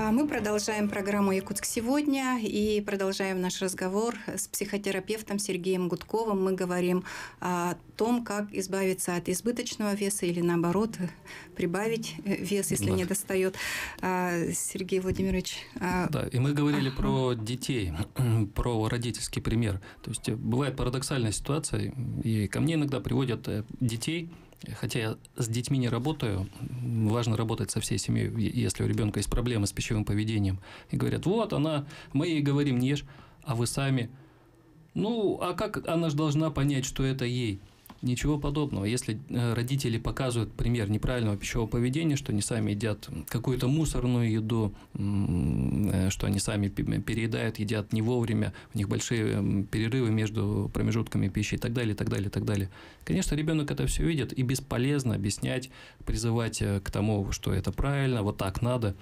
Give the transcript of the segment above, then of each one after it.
А мы продолжаем программу «Якутск сегодня» и продолжаем наш разговор с психотерапевтом Сергеем Гудковым. Мы говорим о том, как избавиться от избыточного веса или, наоборот, прибавить вес, если да. не достает. А, Сергей Владимирович. А, да, и мы говорили про детей, про родительский пример. То есть бывает парадоксальная ситуация, и ко мне иногда приводят э, детей – Хотя я с детьми не работаю, важно работать со всей семьей, если у ребенка есть проблемы с пищевым поведением. И говорят, вот она, мы ей говорим, не ешь, а вы сами. Ну, а как она же должна понять, что это ей? Ничего подобного. Если э, родители показывают пример неправильного пищевого поведения, что они сами едят какую-то мусорную еду, э, что они сами переедают, едят не вовремя, у них большие перерывы между промежутками пищи и так далее, и так далее, и так далее. Конечно, ребенок это все видит, и бесполезно объяснять, призывать э, к тому, что это правильно, вот так надо.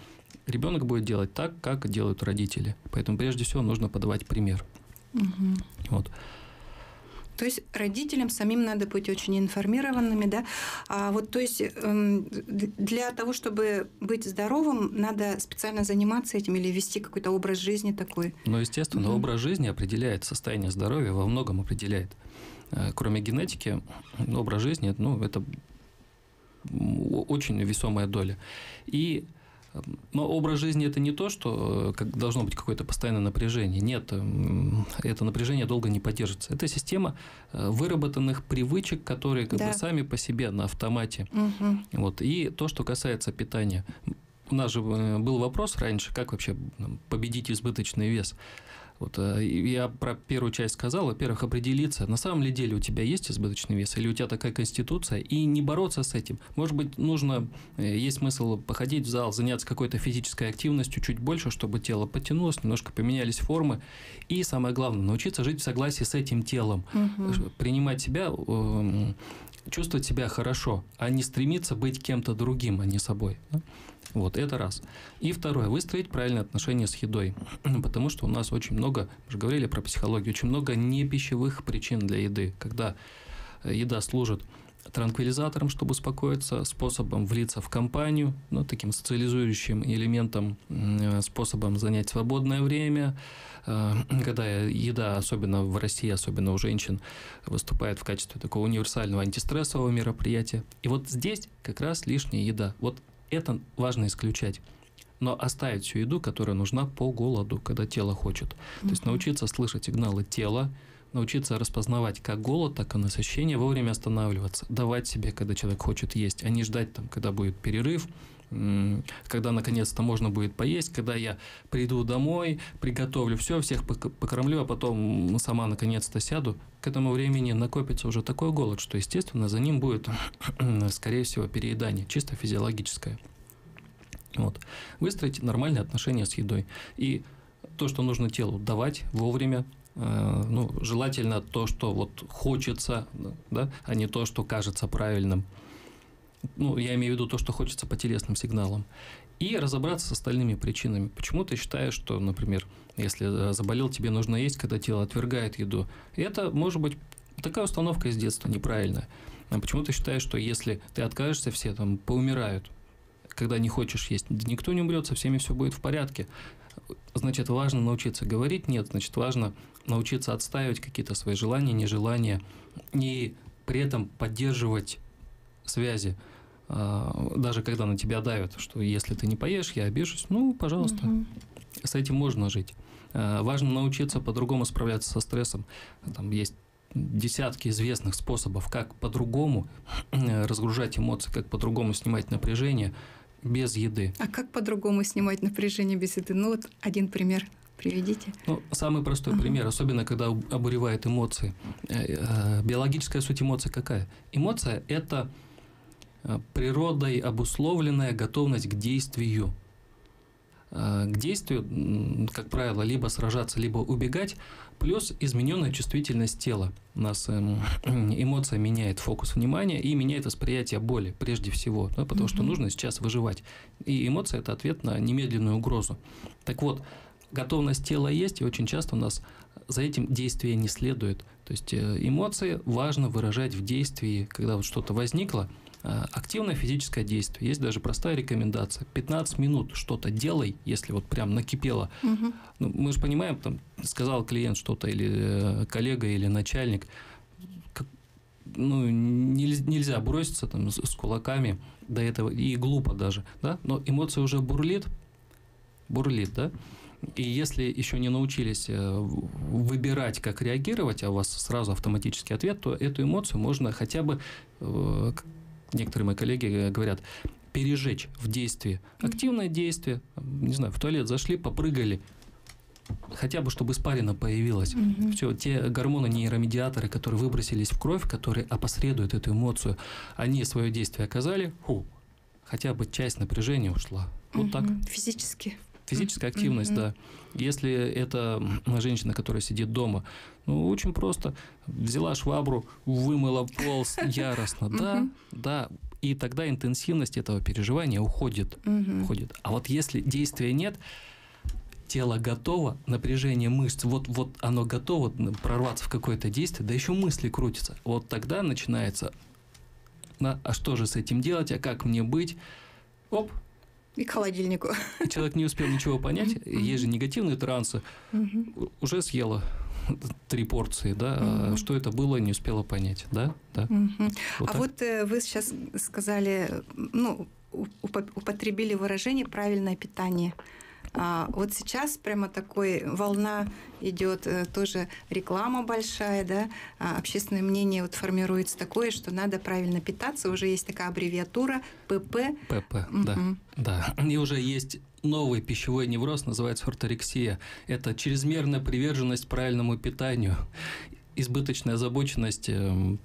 Ребенок будет делать так, как делают родители. Поэтому прежде всего нужно подавать пример. Угу. Вот. То есть родителям самим надо быть очень информированными, да. А вот, то есть эм, для того, чтобы быть здоровым, надо специально заниматься этим или вести какой-то образ жизни такой. Ну, естественно, угу. образ жизни определяет состояние здоровья, во многом определяет. Э, кроме генетики, образ жизни, ну, это очень весомая доля. И но образ жизни это не то, что э, как должно быть какое-то постоянное напряжение. Нет, эм, это напряжение долго не поддержится. Это система э, выработанных привычек, которые как да. бы сами по себе на автомате. Угу. Вот. И то, что касается питания. У нас же э, был вопрос раньше, как вообще победить избыточный вес. Вот, э, я про первую часть сказал. Во-первых, определиться, на самом ли деле у тебя есть избыточный вес, или у тебя такая конституция, и не бороться с этим. Может быть, нужно, э, есть смысл походить в зал, заняться какой-то физической активностью чуть больше, чтобы тело потянулось, немножко поменялись формы. И самое главное, научиться жить в согласии с этим телом, угу. принимать себя чувствовать себя хорошо, а не стремиться быть кем-то другим, а не собой. Вот, это раз. И второе, выстроить правильные отношения с едой. Потому что у нас очень много, мы же говорили про психологию, очень много непищевых причин для еды, когда еда служит транквилизатором, чтобы успокоиться, способом влиться в компанию, ну, таким социализующим элементом, способом занять свободное время, э, когда еда, особенно в России, особенно у женщин, выступает в качестве такого универсального антистрессового мероприятия. И вот здесь как раз лишняя еда. Вот это важно исключать но оставить всю еду, которая нужна по голоду, когда тело хочет. То есть научиться слышать сигналы тела, научиться распознавать как голод, так и насыщение, вовремя останавливаться, давать себе, когда человек хочет есть, а не ждать, там, когда будет перерыв, когда наконец-то можно будет поесть, когда я приду домой, приготовлю все, всех покормлю, а потом сама наконец-то сяду, к этому времени накопится уже такой голод, что, естественно, за ним будет, скорее всего, переедание, чисто физиологическое. Вот. Выстроить нормальные отношения с едой. И то, что нужно телу давать вовремя, ну, желательно то, что вот хочется, да, а не то, что кажется правильным. Ну, я имею в виду то, что хочется по телесным сигналам. И разобраться с остальными причинами. Почему ты считаешь, что, например, если заболел, тебе нужно есть, когда тело отвергает еду? Это может быть такая установка из детства неправильная. А почему ты считаешь, что если ты откажешься, все там поумирают, когда не хочешь есть? Никто не умрет, со всеми все будет в порядке значит, важно научиться говорить нет, значит, важно научиться отстаивать какие-то свои желания, нежелания и при этом поддерживать связи. А, даже когда на тебя давят, что если ты не поешь, я обижусь, ну, пожалуйста, угу. с этим можно жить. А, важно научиться по-другому справляться со стрессом. Там есть десятки известных способов, как по-другому разгружать эмоции, как по-другому снимать напряжение без еды. А как по-другому снимать напряжение без еды? Ну вот один пример приведите. Ну, самый простой uh-huh. пример, особенно когда обуревает эмоции. Э, э, биологическая суть эмоции какая? Эмоция – это э, природой обусловленная готовность к действию. К действию, как правило, либо сражаться, либо убегать, плюс измененная чувствительность тела. У нас эм, эмоция меняет фокус внимания и меняет восприятие боли прежде всего, да, потому угу. что нужно сейчас выживать. И эмоция – это ответ на немедленную угрозу. Так вот, готовность тела есть, и очень часто у нас за этим действие не следует. То есть э, эмоции важно выражать в действии, когда вот что-то возникло, Активное физическое действие. Есть даже простая рекомендация. 15 минут что-то делай, если вот прям накипело. Угу. Ну, мы же понимаем, там, сказал клиент что-то, или э, коллега, или начальник, как, ну, нельзя броситься там с, с кулаками до этого, и глупо даже, да, но эмоция уже бурлит, бурлит, да, и если еще не научились э, выбирать, как реагировать, а у вас сразу автоматический ответ, то эту эмоцию можно хотя бы, э, некоторые мои коллеги говорят, пережечь в действии. Активное действие, не знаю, в туалет зашли, попрыгали, хотя бы чтобы испарина появилась. Угу. Все, те гормоны, нейромедиаторы, которые выбросились в кровь, которые опосредуют эту эмоцию, они свое действие оказали, фу, хотя бы часть напряжения ушла. Вот угу. так. Физически. Физическая активность, mm-hmm. да. Если это женщина, которая сидит дома, ну, очень просто. Взяла швабру, вымыла пол яростно. Да, да. И тогда интенсивность этого переживания уходит. уходит. А вот если действия нет, тело готово, напряжение мышц, вот, вот оно готово прорваться в какое-то действие, да еще мысли крутятся. Вот тогда начинается, а что же с этим делать, а как мне быть? Оп, и к холодильнику. Человек не успел ничего понять. Есть же негативные трансы. Уже съела три порции, да, а что это было, не успела понять, да, да. Вот а так. вот э, вы сейчас сказали, ну, употребили выражение правильное питание. А вот сейчас прямо такой волна идет э, тоже реклама большая, да, а общественное мнение вот формируется такое, что надо правильно питаться, уже есть такая аббревиатура ПП. ПП, да, да. И уже есть новый пищевой невроз, называется орторексия. Это чрезмерная приверженность правильному питанию, избыточная озабоченность эм,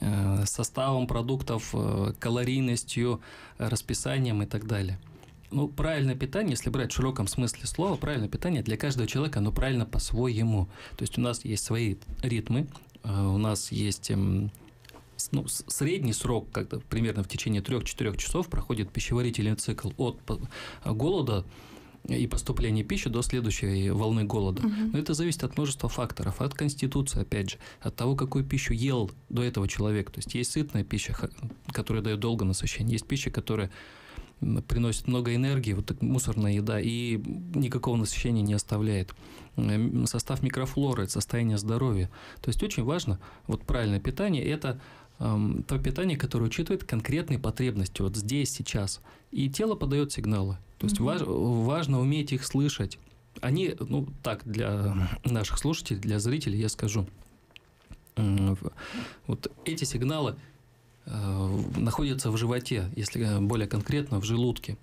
э, составом продуктов, э, калорийностью, расписанием и так далее. Ну, правильное питание, если брать в широком смысле слова, правильное питание для каждого человека, оно правильно по-своему. То есть у нас есть свои ритмы, э, у нас есть эм, ну, средний срок, когда примерно в течение 3-4 часов проходит пищеварительный цикл от голода и поступления пищи до следующей волны голода. Угу. Но это зависит от множества факторов, от конституции, опять же, от того, какую пищу ел до этого человек. То есть есть сытная пища, которая дает долго насыщение, есть пища, которая приносит много энергии, вот мусорная еда, и никакого насыщения не оставляет. Состав микрофлоры, это состояние здоровья. То есть очень важно, вот правильное питание – это то питание, которое учитывает конкретные потребности вот здесь, сейчас. И тело подает сигналы. То есть угу. важ, важно уметь их слышать. Они, ну так, для наших слушателей, для зрителей я скажу, вот эти сигналы находится в животе, если более конкретно в желудке.